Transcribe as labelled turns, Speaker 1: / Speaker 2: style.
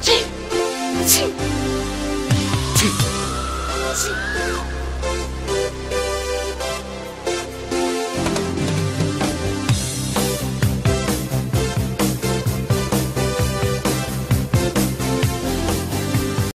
Speaker 1: 去去去去。